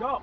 Go.